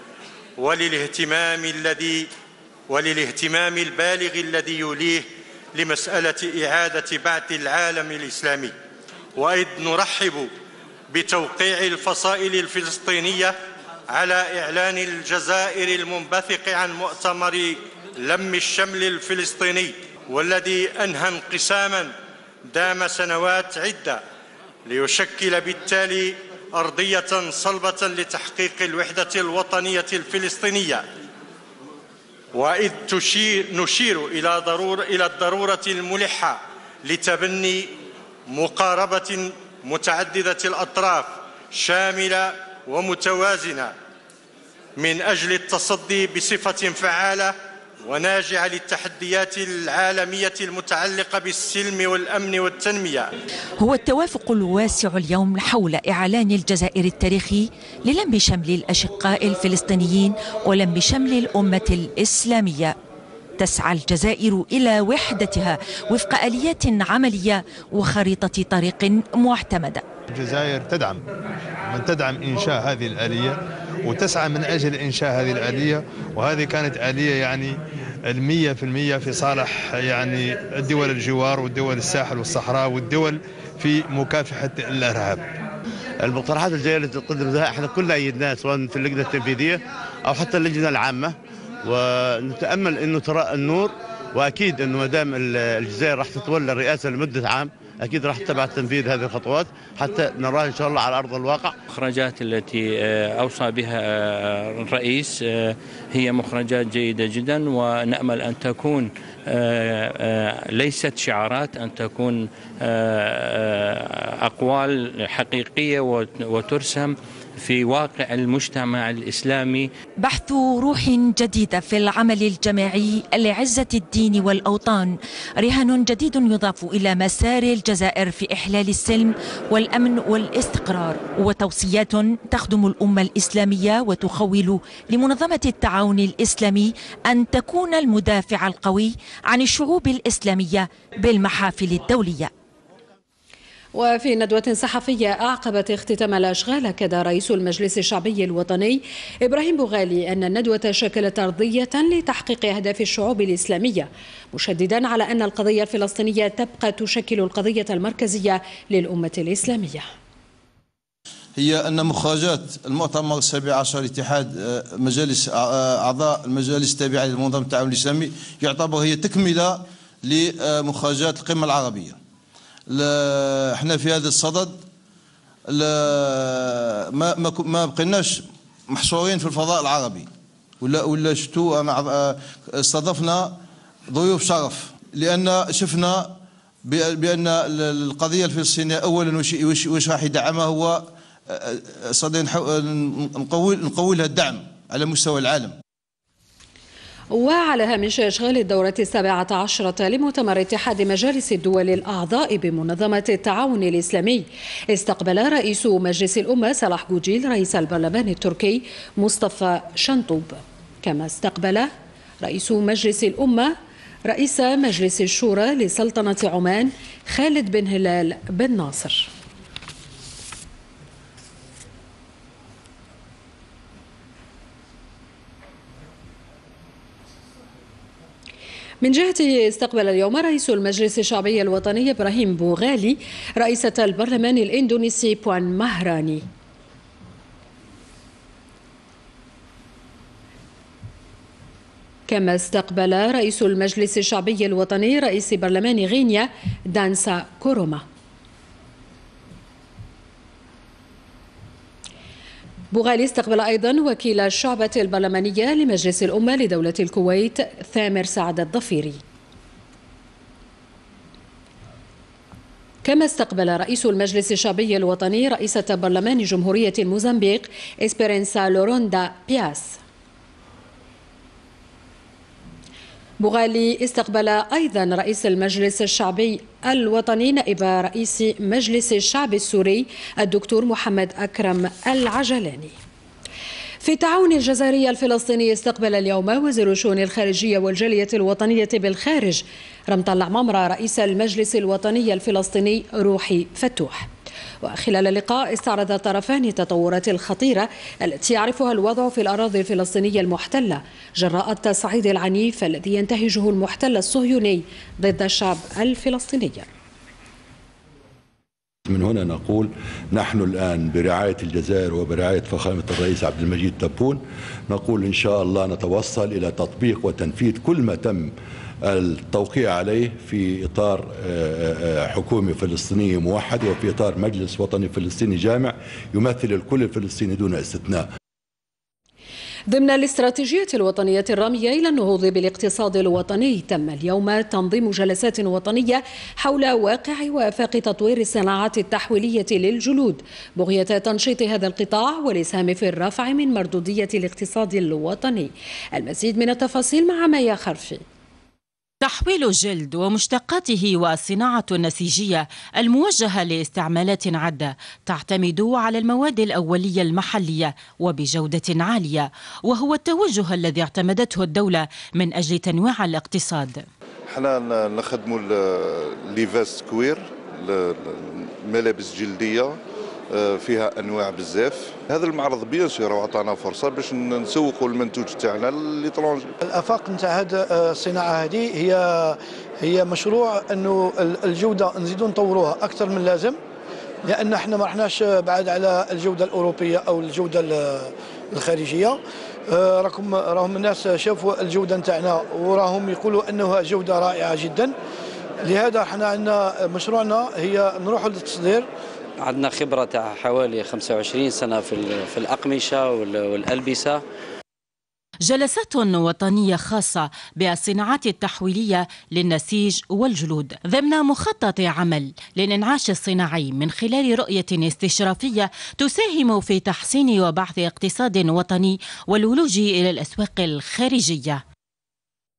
[SPEAKER 40] وللاهتمام الذي وللاهتمام البالغ الذي يليه لمسألة إعادة بعث العالم الإسلامي. وإذ نرحب بتوقيع الفصائل الفلسطينية على إعلان الجزائر المنبثق عن مؤتمر لم الشمل الفلسطيني والذي أنهى انقساما دام سنوات عدة ليشكل بالتالي أرضية صلبة لتحقيق الوحدة الوطنية الفلسطينية. وإذ تشير نشير إلى, ضرور إلى الضرورة الملحة لتبني مقاربة متعددة الأطراف شاملة ومتوازنة من أجل التصدي بصفة فعالة وناجعة للتحديات العالمية المتعلقة بالسلم والأمن والتنمية.
[SPEAKER 39] هو التوافق الواسع اليوم حول إعلان الجزائر التاريخي للم شمل الأشقاء الفلسطينيين ولم شمل الأمة الإسلامية. تسعى الجزائر إلى وحدتها وفق آليات عملية وخريطة طريق معتمدة
[SPEAKER 41] الجزائر تدعم من تدعم إنشاء هذه الآلية وتسعى من أجل إنشاء هذه الآلية وهذه كانت آلية يعني المية في المية في صالح يعني الدول الجوار والدول الساحل والصحراء والدول في مكافحة الإرهاب.
[SPEAKER 42] المقترحات الجاية التي تقدم بها إحنا كلنا أيدناها سواء في اللجنة التنفيذية أو حتى اللجنة العامة. ونتأمل أنه ترى النور وأكيد أنه ما دام الجزائر راح تتولى الرئاسة لمدة عام أكيد راح تتبع تنفيذ هذه الخطوات حتى نراها إن شاء الله على أرض الواقع.
[SPEAKER 43] المخرجات التي أوصى بها الرئيس هي مخرجات جيدة جدا ونأمل أن تكون ليست شعارات أن تكون أقوال حقيقية وترسم في واقع المجتمع الإسلامي.
[SPEAKER 39] بحث روح جديدة في العمل الجماعي لعزة الدين والأوطان. رهان جديد يضاف إلى مسار الجزائر في إحلال السلم والأمن والاستقرار. وتوصيات تخدم الأمة الإسلامية وتخول لمنظمة التعاون الإسلامي أن تكون المدافع القوي عن الشعوب الإسلامية بالمحافل الدولية.
[SPEAKER 1] وفي ندوة صحفية أعقبت اختتام الأشغال أكد رئيس المجلس الشعبي الوطني إبراهيم بوغالي أن الندوة شكلت أرضية لتحقيق أهداف الشعوب الإسلامية مشددا على أن القضية الفلسطينية تبقى تشكل القضية المركزية للأمة الإسلامية.
[SPEAKER 44] هي أن مخرجات المؤتمر السابع عشر اتحاد مجالس أعضاء المجالس التابعة لمنظمة التعاون الإسلامي يعتبر هي تكملة لمخرجات القمة العربية. إحنا في هذا الصدد ما ما ما بقيناش محصورين في الفضاء العربي. ولا ولا شتو استضفنا ضيوف شرف. لأن شفنا بأن القضية الفلسطينية اولا وش راح يدعمها هو صدى نقول نقولها الدعم على مستوى العالم.
[SPEAKER 1] وعلى هامش إشغال الدورة السابعة عشرة لمؤتمر اتحاد مجالس الدول الأعضاء بمنظمة التعاون الإسلامي. استقبل رئيس مجلس الأمة صلاح جوجيل رئيس البرلمان التركي مصطفى شنطوب. كما استقبل رئيس مجلس الأمة رئيس مجلس الشورى لسلطنة عمان خالد بن هلال بن ناصر. من جهته استقبل اليوم رئيس المجلس الشعبي الوطني إبراهيم بوغالي رئيسة البرلمان الإندونيسي بوان مهراني. كما استقبل رئيس المجلس الشعبي الوطني رئيس برلمان غينيا دانسا كوروما. بوغالي استقبل أيضا وكيل الشعبة البرلمانية لمجلس الأمة لدولة الكويت ثامر سعد الضفيري. كما استقبل رئيس المجلس الشعبي الوطني رئيسة برلمان جمهورية موزمبيق إسبرينسا لوروندا بياس. بوغالي استقبل أيضا رئيس المجلس الشعبي الوطني نائب رئيس مجلس الشعب السوري الدكتور محمد أكرم العجلاني. في التعاون الجزائري الفلسطيني استقبل اليوم وزير الشؤون الخارجية والجالية الوطنية بالخارج رمطان العمامرة رئيس المجلس الوطني الفلسطيني روحي فتوح. وخلال اللقاء استعرض الطرفان التطورات الخطيرة التي يعرفها الوضع في الأراضي الفلسطينية المحتلة جراء التصعيد العنيف الذي ينتهجه المحتل الصهيوني ضد الشعب الفلسطيني.
[SPEAKER 45] من هنا نقول نحن الآن برعاية الجزائر وبرعاية فخامة الرئيس عبد المجيد تبون نقول إن شاء الله نتوصل إلى تطبيق وتنفيذ كل ما تم التوقيع عليه في إطار آه، آه، حكومة فلسطينية موحدة وفي إطار مجلس وطني فلسطيني جامع يمثل الكل الفلسطيني دون استثناء.
[SPEAKER 1] ضمن الاستراتيجية الوطنية الرامية إلى النهوض بالاقتصاد الوطني تم اليوم تنظيم جلسات وطنية حول واقع وآفاق تطوير الصناعات التحويلية للجلود بغية تنشيط هذا القطاع والإسهام في الرفع من مردودية الاقتصاد الوطني. المزيد من التفاصيل مع مايا خرفي.
[SPEAKER 46] تحويل الجلد ومشتقاته والصناعة النسيجية الموجهة لاستعمالات عدة تعتمد على المواد الأولية المحلية وبجودة عالية وهو التوجه الذي اعتمدته الدولة من أجل تنويع الاقتصاد.
[SPEAKER 47] إحنا نخدموا les vestes cuir ملابس جلدية آه، فيها أنواع بزاف. هذا المعرض bien sûr عطانا فرصة باش نسوقوا المنتوج تاعنا l'étranger
[SPEAKER 48] الأفاق نتاع هذه آه، الصناعة هذه هي هي مشروع أنه الجودة نزيدوا نطوروها أكثر من لازم لأن إحنا ما رحناش بعد على الجودة الأوروبية أو الجودة الخارجية. آه، راكم راهم الناس شافوا الجودة نتاعنا وراهم يقولوا أنها جودة رائعة جدا. لهذا إحنا عندنا مشروعنا هي نروحوا للتصدير.
[SPEAKER 49] عندنا خبرة تاع حوالي 25 سنة في, في الأقمشة والألبسة.
[SPEAKER 46] جلسات وطنية خاصة بالصناعات التحويلية للنسيج والجلود ضمن مخطط عمل للإنعاش الصناعي من خلال رؤية استشرافية تساهم في تحسين وبعث اقتصاد وطني والولوج إلى الأسواق الخارجية.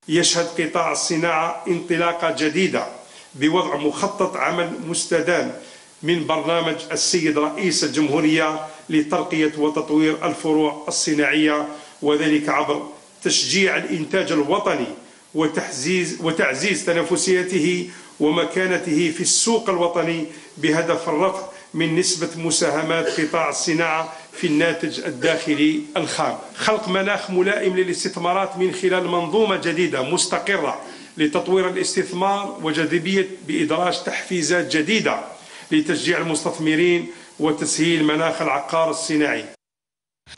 [SPEAKER 50] يشهد قطاع الصناعة انطلاقة جديدة بوضع مخطط عمل مستدام من برنامج السيد رئيس الجمهورية لترقية وتطوير الفروع الصناعية وذلك عبر تشجيع الإنتاج الوطني وتعزيز وتعزيز تنافسيته ومكانته في السوق الوطني بهدف الرفع من نسبة مساهمات قطاع الصناعة في الناتج الداخلي الخام. خلق مناخ ملائم للاستثمارات من خلال منظومة جديدة مستقرة لتطوير الاستثمار وجاذبية بإدراج تحفيزات جديدة. لتشجيع المستثمرين وتسهيل مناخ العقار الصناعي.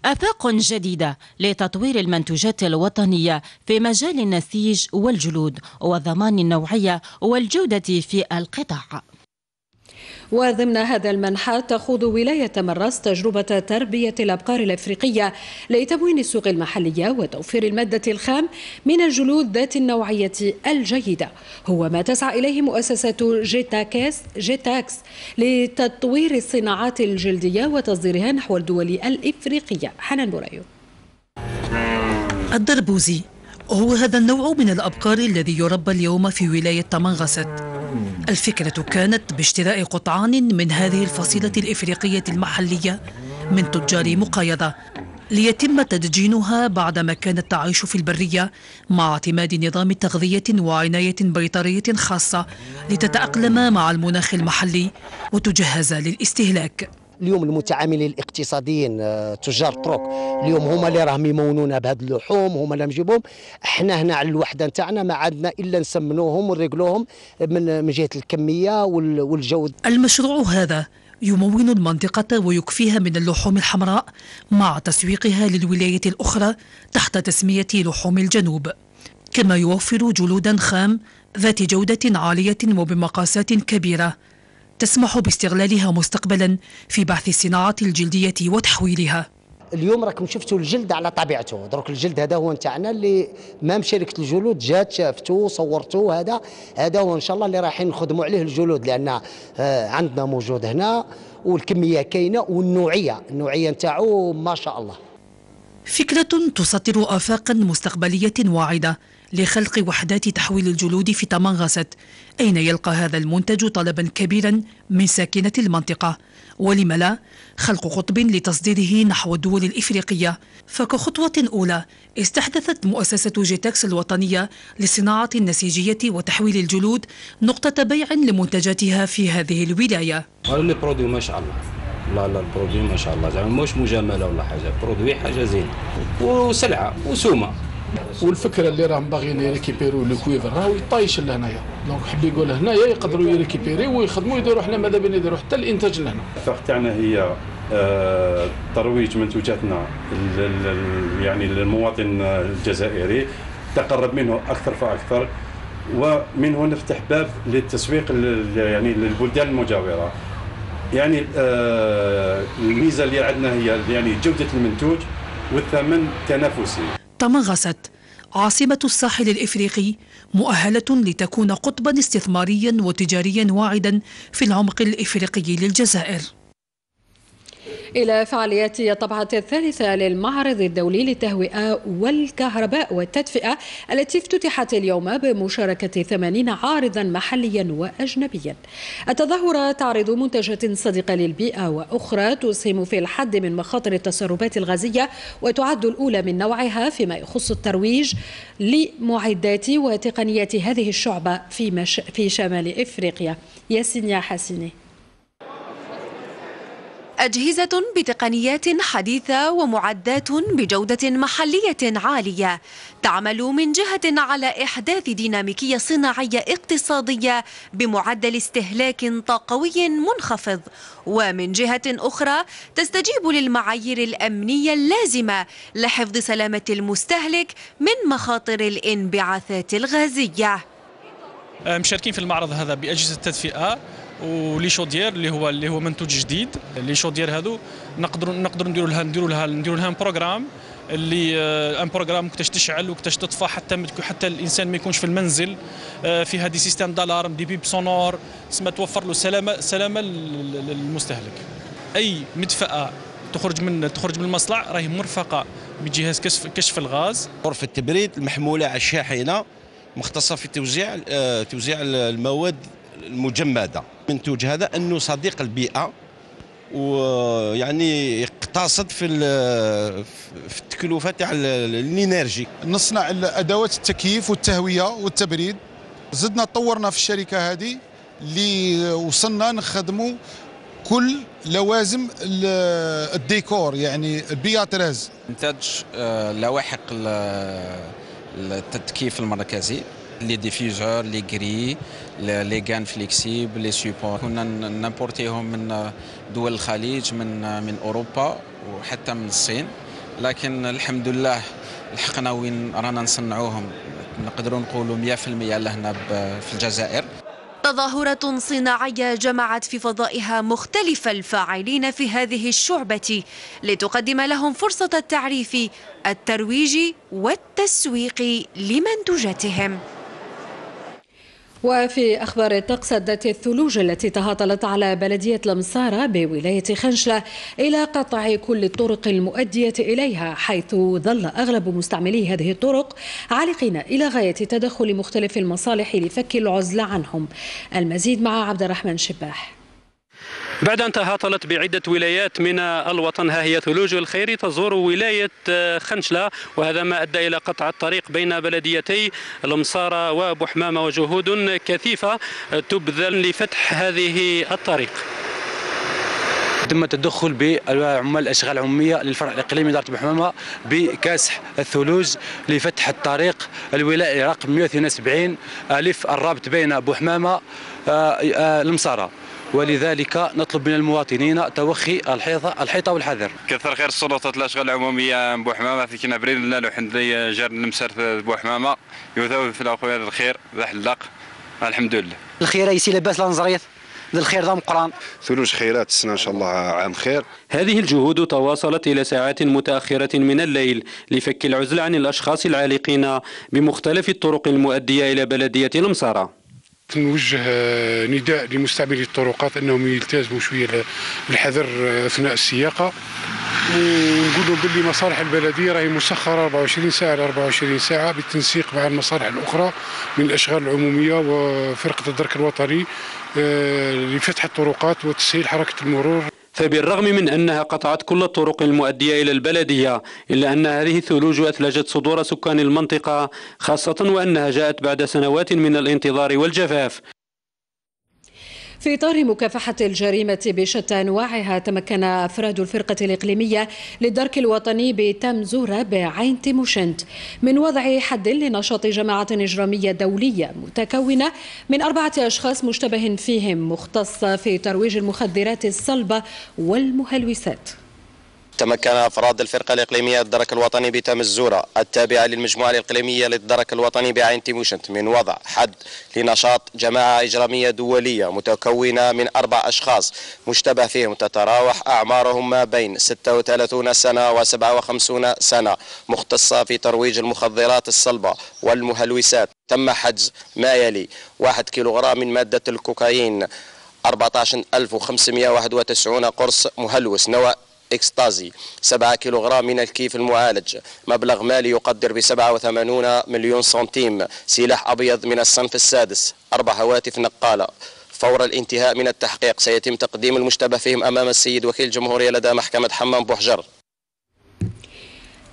[SPEAKER 46] آفاق جديدة لتطوير المنتوجات الوطنية في مجال النسيج والجلود وضمان النوعية والجودة في القطاع.
[SPEAKER 1] وضمن هذا المنحى تخوض ولاية تمنراست تجربة تربية الأبقار الأفريقية لتموين السوق المحلية وتوفير المادة الخام من الجلود ذات النوعية الجيدة. هو ما تسعى إليه مؤسسة جيتاكس جيتاكس لتطوير الصناعات الجلدية وتصديرها نحو الدول الإفريقية. حنان بورايو.
[SPEAKER 40] الدربوزي هو هذا النوع من الأبقار الذي يربى اليوم في ولاية تمنراست الفكرة كانت باشتراء قطعان من هذه الفصيلة الإفريقية المحلية من تجار مقايضة ليتم تدجينها بعدما كانت تعيش في البرية مع اعتماد نظام تغذية وعناية بيطرية خاصة لتتأقلم مع المناخ المحلي وتجهز للاستهلاك.
[SPEAKER 42] اليوم المتعاملين الاقتصاديين آه، تجار الطرق اليوم هما اللي راهم يمونونا بهذه اللحوم هما اللي نجيبهم إحنا هنا على الوحدة نتاعنا ما عندنا إلا نسمنوهم ونريقلوهم من جهة الكمية والجود
[SPEAKER 40] المشروع هذا يمون المنطقة ويكفيها من اللحوم الحمراء مع تسويقها للولايات الأخرى تحت تسمية لحوم الجنوب. كما يوفر جلودا خام ذات جودة عالية وبمقاسات كبيرة. تسمح باستغلالها مستقبلا في بحث الصناعة الجلدية وتحويلها.
[SPEAKER 51] اليوم راكم شفتوا الجلد على طبيعته. دروك الجلد هذا هو نتاعنا اللي مام شركه الجلود جات شافتوه صورتوه هذا هذا هو إن شاء الله اللي رايحين نخدموا عليه الجلود لأن آه، عندنا موجود هنا والكمية كاينة والنوعية النوعية نتاعو ما شاء الله.
[SPEAKER 40] فكرة تسطر آفاقا مستقبلية واعدة. لخلق وحدات تحويل الجلود في تمنغست أين يلقى هذا المنتج طلبا كبيرا من ساكنة المنطقة؟ ولم لا خلق قطب لتصديره نحو الدول الإفريقية. فكخطوة أولى استحدثت مؤسسة جيتاكس الوطنية لصناعة النسيجية وتحويل الجلود نقطة بيع لمنتجاتها في هذه الولاية.
[SPEAKER 25] les produits ما شاء الله. لا لا ال produit ما شاء الله. زعما مش مجامله ولا حاجة. produit حاجة زينة. وسلعة وسومة.
[SPEAKER 52] والفكرة اللي راهم باغيين يريكيبيرو le cuir. راهو يطايش لهنايا. donc حب يقول هنايا يقدروا يريكيبيري ويخدموا يديروا حنا ماذا بين يديروا؟ حتى الإنتاج لهنا.
[SPEAKER 42] الاتفاق تاعنا هي آه، ترويج منتوجاتنا يعني للمواطن الجزائري تقرب منه أكثر فأكثر ومنه نفتح باب للتسويق يعني للبلدان المجاورة. يعني آه، الميزة اللي عندنا هي يعني جودة المنتوج والثمن تنافسي.
[SPEAKER 40] تمغست عاصمة الساحل الإفريقي مؤهلة لتكون قطبا استثماريا وتجاريا واعدا في العمق الإفريقي للجزائر.
[SPEAKER 1] إلى فعاليات الطبعة الثالثة للمعرض الدولي للتهوئة والكهرباء والتدفئة التي افتتحت اليوم بمشاركة 80 عارضا محليا وأجنبيا. التظاهرة تعرض منتجات صديقة للبيئة وأخرى تسهم في الحد من مخاطر التسربات الغازية وتعد الأولى من نوعها فيما يخص الترويج لمعدات وتقنيات هذه الشعبة في, مش في شمال إفريقيا. ياسين يا حسيني
[SPEAKER 53] أجهزة بتقنيات حديثة ومعدات بجودة محلية عالية تعمل من جهة على إحداث ديناميكية صناعية اقتصادية بمعدل استهلاك طاقوي منخفض. ومن جهة أخرى تستجيب للمعايير الأمنية اللازمة لحفظ سلامة المستهلك من مخاطر الانبعاثات الغازية.
[SPEAKER 54] مشاركين في المعرض هذا بأجهزة التدفئة. و les chaudières اللي هو اللي هو منتوج جديد les chaudières هذو نقدروا نقدروا نديروا لها نديروا لها نديروا لها programme اللي un programme كيفاش تشعل وكيفاش تطفى حتى حتى الإنسان ما يكونش في المنزل آه، فيها des systèmes d'alarme des bips sonores تسمى توفر له سلامه سلامة للمستهلك. أي مدفأة تخرج من تخرج من المصنع راهي مرفقة بجهاز كشف كشف الغاز.
[SPEAKER 55] غرفه التبريد المحمولة على الشاحنة مختصة في توزيع آه، توزيع المواد المجمدة. المنتوج هذا أنه صديق البيئة ويعني يقتصد في في التكلفة تاع الإنرجي.
[SPEAKER 56] نصنع أدوات التكييف والتهوية والتبريد. زدنا طورنا في الشركة هذه اللي وصلنا نخدموا كل لوازم الديكور يعني البياتريز
[SPEAKER 57] انتاج آه، لواحق التكييف المركزي les diffuseurs les grilles les gaines flexibles les supports كنا نامبورتيهم من دول الخليج من من أوروبا وحتى من الصين. لكن الحمد لله لحقنا وين رانا نصنعوهم. نقدروا نقولوا 100% لهنا في الجزائر.
[SPEAKER 53] تظاهرة صناعية جمعت في فضائها مختلف الفاعلين في هذه الشعبة لتقدم لهم فرصة التعريف الترويج والتسويق لمنتوجاتهم
[SPEAKER 1] وفي أخبار الطقس أدت الثلوج التي تهاطلت على بلدية لمصارة بولاية خنشلة إلى قطع كل الطرق المؤدية إليها حيث ظل أغلب مستعملي هذه الطرق عالقين إلى غاية تدخل مختلف المصالح لفك العزلة عنهم. المزيد مع عبد الرحمن شباح.
[SPEAKER 44] بعد أن تهاطلت بعدة ولايات من الوطن ها هي ثلوج الخير تزور ولاية خنشلة. وهذا ما أدى إلى قطع الطريق بين بلديتي المصارى وأبو حمامة وجهود كثيفة. تبذل لفتح هذه الطريق.
[SPEAKER 26] تم التدخل بعمال الاشغال العموميه للفرع الإقليمي اداره بحمامه بكاسح الثلوج لفتح الطريق الولائي رقم 172 ألف الرابط بين بحمامة المصارى ولذلك نطلب من المواطنين توخي الحيطه الحيطة والحذر.
[SPEAKER 58] كثر خير السلطات الأشغال العمومية بوحمامه في كنا بريد الله وحمد لي جار بو بوحمامه يثوب في الاخويا الخير ذا حلاق الحمد لله.
[SPEAKER 59] الخير يسي لاباس لانزريط
[SPEAKER 60] الخير ضم قران
[SPEAKER 61] ثلوج خيرات السنة إن شاء الله عام خير.
[SPEAKER 62] هذه الجهود تواصلت إلى ساعات متأخرة من الليل لفك العزله عن الأشخاص العالقين بمختلف الطرق المؤدية إلى بلدية المصاره
[SPEAKER 63] نوجه نداء لمستعملي الطرقات أنهم يلتزموا شوية بالحذر أثناء السياقة. ونقول لهم باللي مصالح البلدية راهي مسخرة 24 ساعة ل 24 ساعة بالتنسيق مع المصالح الأخرى من الأشغال العمومية وفرقة الدرك الوطني آه، لفتح الطرقات وتسهيل حركة المرور.
[SPEAKER 62] فبالرغم من أنها قطعت كل الطرق المؤدية إلى البلدية إلا أن هذه الثلوج أثلجت صدور سكان المنطقة خاصة وأنها جاءت بعد سنوات من الانتظار والجفاف.
[SPEAKER 1] في إطار مكافحة الجريمة بشتى أنواعها تمكن أفراد الفرقة الإقليمية للدرك الوطني بتمزورة بعين تيموشنت من وضع حد لنشاط جماعة إجرامية دولية متكونة من أربعة أشخاص مشتبه فيهم مختصة في ترويج المخدرات الصلبة والمهلوسات.
[SPEAKER 53] تمكن أفراد الفرقة الإقليمية الدرك الوطني بتمزورة التابعة للمجموعة الإقليمية للدرك الوطني بعين تيموشنت. من وضع حد لنشاط جماعة إجرامية دولية متكونة من أربع أشخاص مشتبه فيهم تتراوح أعمارهم ما بين 36 سنة و 57 سنة مختصة في ترويج المخدرات الصلبة والمهلوسات. تم حجز ما يلي 1 كيلوغرام من مادة الكوكايين 14591 قرص مهلوس نوع إكستازي 7 كيلوغرام من الكيف المعالج. مبلغ مالي يقدر ب 87 مليون سنتيم. سلاح أبيض من الصنف السادس. أربع هواتف نقالة. فور الانتهاء من التحقيق سيتم تقديم المشتبه فيهم أمام السيد وكيل الجمهورية لدى محكمة حمام بوحجر.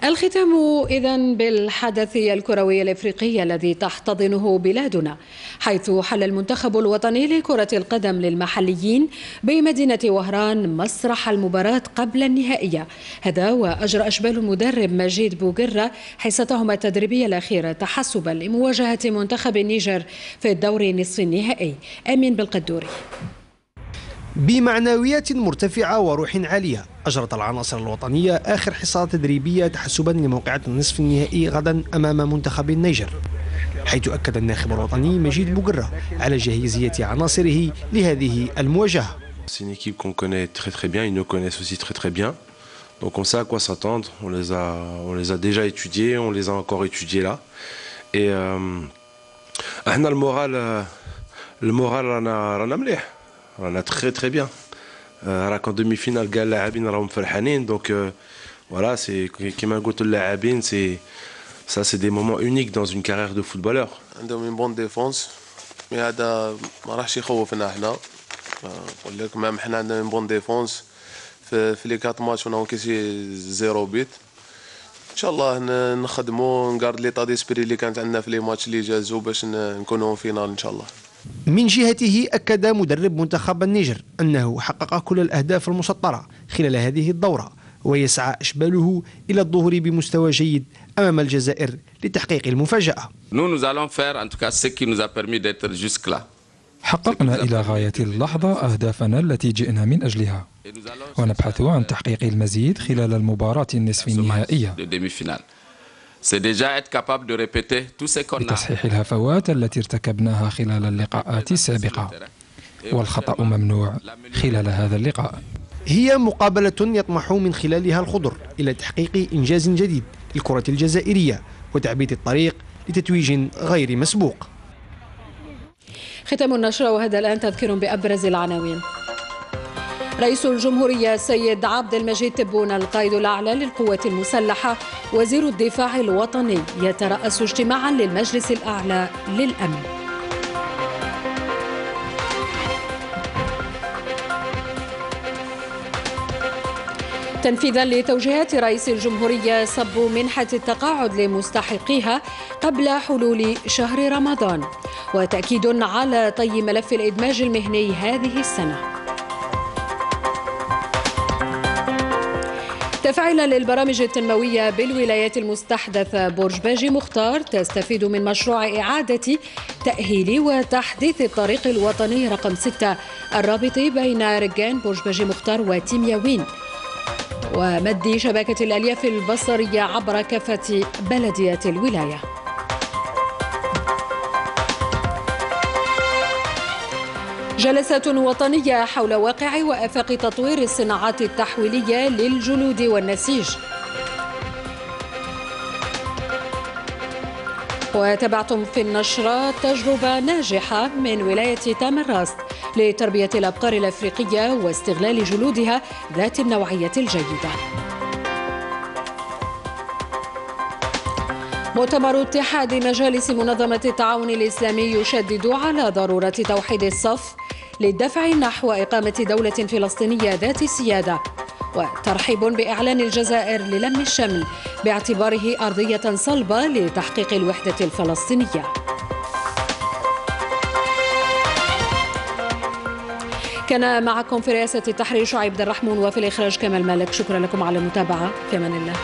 [SPEAKER 1] الختام إذا بالحدث الكروي الإفريقي الذي تحتضنه بلادنا حيث حل المنتخب الوطني لكرة القدم للمحليين بمدينة وهران مسرح المباراة قبل النهائية. هذا وأجرى أشبال المدرب مجيد بوغرة حصتهما التدريبية الأخيرة تحسبا لمواجهة منتخب النيجر في الدور نصف النهائي. أمين بالقدوري.
[SPEAKER 64] بمعنويات مرتفعة وروح عالية. أجرت العناصر الوطنية آخر حصة تدريبية تحسبا لموقعة النصف النهائي غدا أمام منتخب النيجر حيث أكد الناخب الوطني مجيد بوغرة على جاهزية عناصره لهذه المواجهة.
[SPEAKER 65] C'est une équipe qu'on connaît très très bien, ils nous connaissent aussi très très bien. Donc on sait à quoi s'attendre, on, a, on les a déjà étudiés, on les a encore étudiés là. Et euh, إحنا ال moral ال moral رانا رانا مليح رانا très très bien. راك en demi-finale كاع اللاعبين راهم فرحانين donc voilà c'est كيما قلت اللاعبين c'est ça c'est des moments uniques dans une carrière de footballeur.
[SPEAKER 66] عندهم une bonne défense mais هذا ما راحش يخوفنا إحنا نقول لك même حنا عندنا une bonne défense في في les quatre matchs on a encaissé zéro but ان شاء الله نخدموا نقارد l'état d'esprit اللي كانت عندنا في les matchs اللي جازوا باش نكونوا finale ان شاء الله
[SPEAKER 64] من جهته أكد مدرب منتخب النيجر أنه حقق كل الأهداف المسطرة خلال هذه الدورة ويسعى أشباله إلى الظهور بمستوى جيد أمام الجزائر لتحقيق المفاجأة.
[SPEAKER 67] حققنا إلى غاية اللحظة أهدافنا التي جئنا من أجلها. ونبحث عن تحقيق المزيد خلال المباراة النصف النهائية. لتصحيح الهفوات التي ارتكبناها خلال اللقاءات السابقة. والخطأ ممنوع خلال هذا اللقاء.
[SPEAKER 64] هي مقابلة يطمح من خلالها الخضر إلى تحقيق إنجاز جديد للكرة الجزائرية وتعبيد الطريق لتتويج غير مسبوق.
[SPEAKER 1] ختام النشرة وهذا الآن تذكير بأبرز العناوين. رئيس الجمهورية سيد عبد المجيد تبون القائد الأعلى للقوات المسلحة وزير الدفاع الوطني يترأس اجتماعا للمجلس الأعلى للأمن. تنفيذا لتوجيهات رئيس الجمهورية صب منحة التقاعد لمستحقيها قبل حلول شهر رمضان وتأكيد على طي ملف الإدماج المهني هذه السنة. تفعيلا للبرامج التنموية بالولايات المستحدثة برج باجي مختار تستفيد من مشروع إعادة تأهيل وتحديث الطريق الوطني رقم 6 الرابط بين رجان برج باجي مختار وتيمياوين ومد شبكة الألياف البصرية عبر كافة بلديات جلسات وطنية حول واقع وآفاق تطوير الصناعات التحويلية للجلود والنسيج. وتابعتم في النشرة تجربة ناجحة من ولاية تامراست لتربية الأبقار الأفريقية واستغلال جلودها ذات النوعية الجيدة. مؤتمر اتحاد مجالس منظمة التعاون الإسلامي يشدد على ضرورة توحيد الصف للدفع نحو إقامة دولة فلسطينية ذات سيادة وترحيب بإعلان الجزائر للم الشمل باعتباره أرضية صلبة لتحقيق الوحدة الفلسطينية. كان معكم في رئاسة التحرير شعيب عبد الرحمن وفي الإخراج كمال مالك. شكرا لكم على المتابعة. في أمان الله.